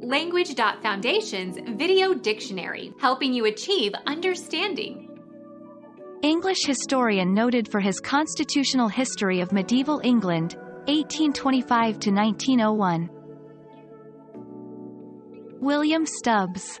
Language.Foundation's Video Dictionary, helping you achieve understanding. English historian noted for his constitutional history of medieval England, 1825 to 1901. William Stubbs